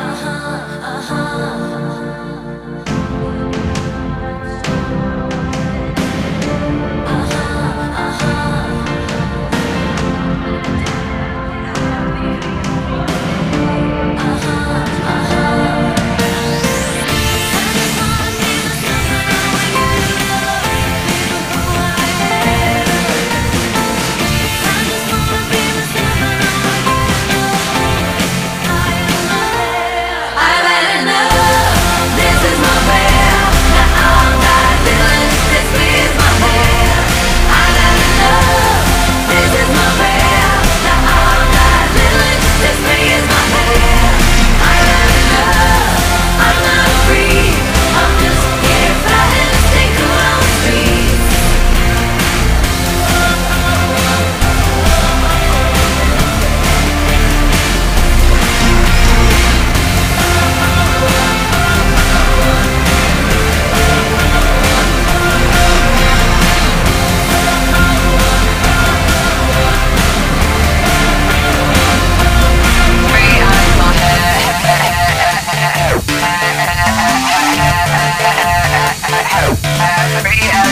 Uh-huh. uh-huh. free